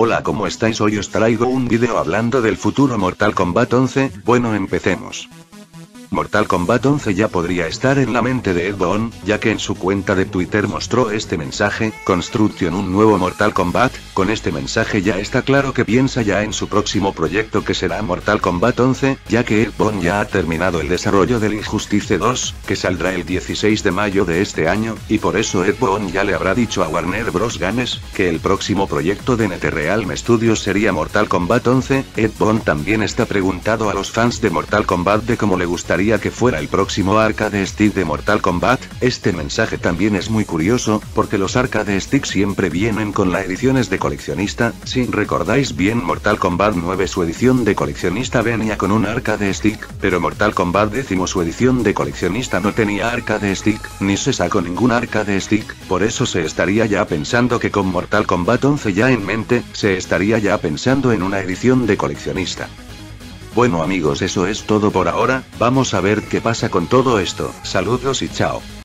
Hola ¿cómo estáis? Hoy os traigo un vídeo hablando del futuro Mortal Kombat 11, bueno empecemos. Mortal Kombat 11 ya podría estar en la mente de Ed Boon, ya que en su cuenta de Twitter mostró este mensaje, Construction un nuevo Mortal Kombat, con este mensaje ya está claro que piensa ya en su próximo proyecto que será Mortal Kombat 11, ya que Ed Boon ya ha terminado el desarrollo del Injustice 2, que saldrá el 16 de mayo de este año, y por eso Ed Boon ya le habrá dicho a Warner Bros. Games, que el próximo proyecto de NetherRealm Studios sería Mortal Kombat 11, Ed Boon también está preguntado a los fans de Mortal Kombat de cómo le gustaría que fuera el próximo arcade stick de Mortal Kombat, este mensaje también es muy curioso, porque los arcade stick siempre vienen con las ediciones de coleccionista, si recordáis bien Mortal Kombat 9 su edición de coleccionista venía con un arcade stick, pero Mortal Kombat 10 su edición de coleccionista no tenía arcade stick, ni se sacó ningún arcade stick, por eso se estaría ya pensando que con Mortal Kombat 11 ya en mente, se estaría ya pensando en una edición de coleccionista. Bueno amigos eso es todo por ahora, vamos a ver qué pasa con todo esto, saludos y chao.